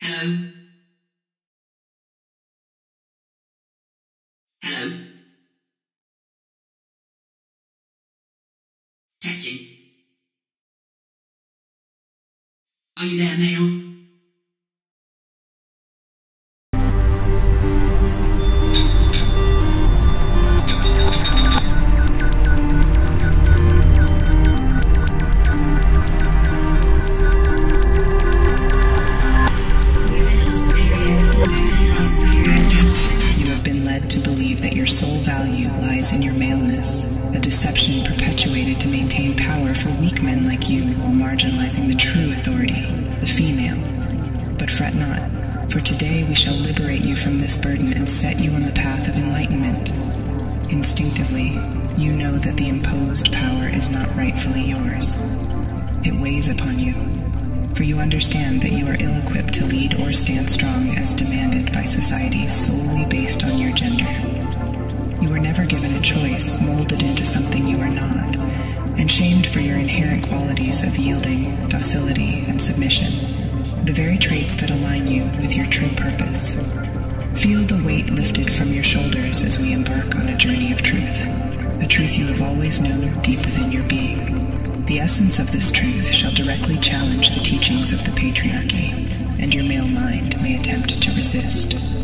Hello? Hello? Testing. Are you there, male? In your maleness, a deception perpetuated to maintain power for weak men like you while marginalizing the true authority, the female. But fret not, for today we shall liberate you from this burden and set you on the path of enlightenment. Instinctively, you know that the imposed power is not rightfully yours. It weighs upon you, for you understand that you are ill equipped to lead or stand strong as demanded by society solely based on your gender. You were never given a choice, molded into something you are not, and shamed for your inherent qualities of yielding, docility, and submission, the very traits that align you with your true purpose. Feel the weight lifted from your shoulders as we embark on a journey of truth, a truth you have always known deep within your being. The essence of this truth shall directly challenge the teachings of the patriarchy, and your male mind may attempt to resist.